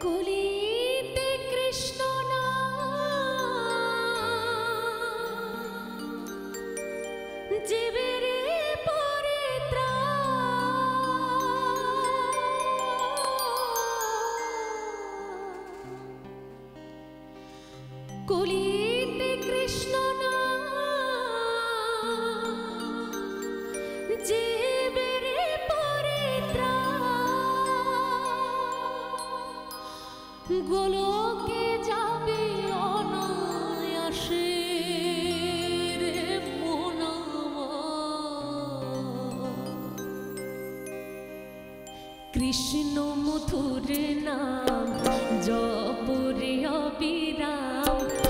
কলিতে কৃষ্ণ না জীবের কলি কৃষ্ণ মথুর নাম জপরে অবিরাম।